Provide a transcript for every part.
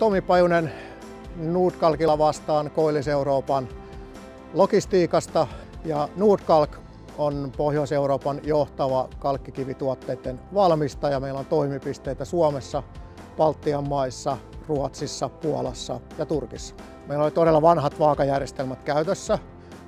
Tomi Pajunen Nordkalkilla vastaan Koillis-Euroopan logistiikasta ja Nordkalk on Pohjois-Euroopan johtava kalkkikivituotteiden valmistaja. Meillä on toimipisteitä Suomessa, Baltian maissa, Ruotsissa, Puolassa ja Turkissa. Meillä oli todella vanhat vaakajärjestelmät käytössä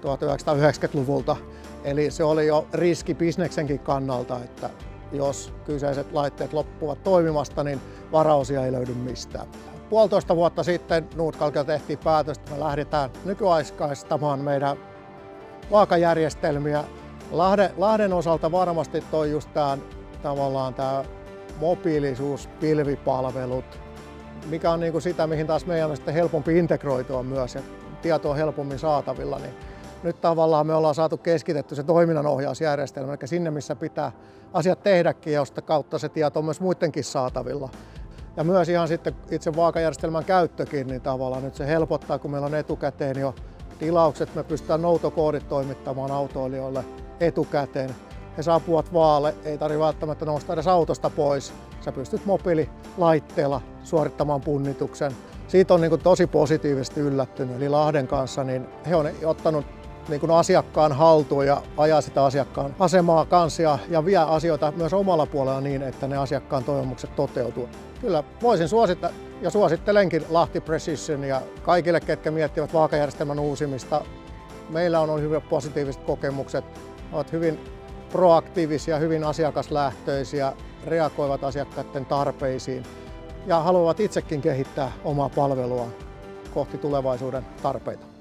1990-luvulta, eli se oli jo riski bisneksenkin kannalta, että jos kyseiset laitteet loppuvat toimimasta, niin varausia ei löydy mistään. Puolitoista vuotta sitten Nordkalkilla tehtiin päätös, että me lähdetään nykyaikaistamaan meidän vaakajärjestelmiä. Lahden, Lahden osalta varmasti toi just tämä tavallaan tämä mobiilisuus, pilvipalvelut, mikä on niin kuin sitä, mihin taas meidän on sitten helpompi integroitua myös ja tieto on helpommin saatavilla, niin nyt tavallaan me ollaan saatu keskitetty se toiminnanohjausjärjestelmä, eli sinne missä pitää asiat tehdäkin, josta kautta se tieto on myös muidenkin saatavilla. Ja myös ihan sitten itse vaakajärjestelmän käyttökin, niin tavallaan nyt se helpottaa, kun meillä on etukäteen jo tilaukset, me pystytään noutokoodit toimittamaan autoilijoille etukäteen. He saapuvat vaalle, ei tarvitse välttämättä nousta edes autosta pois. Sä pystyt mobiililaitteella suorittamaan punnituksen. Siitä on niin tosi positiivisesti yllättynyt. Eli Lahden kanssa niin he on ottanut niin kuin asiakkaan haltuun ja ajaa sitä asiakkaan asemaa kanssa ja, ja vie asioita myös omalla puolella niin, että ne asiakkaan toivomukset toteutuu. Kyllä voisin suosittaa ja suosittelenkin Lahti Precision ja kaikille, ketkä miettivät vaakajärjestelmän uusimista. Meillä on ollut hyvin positiiviset kokemukset, ovat hyvin proaktiivisia, hyvin asiakaslähtöisiä, reagoivat asiakkaiden tarpeisiin ja haluavat itsekin kehittää omaa palvelua kohti tulevaisuuden tarpeita.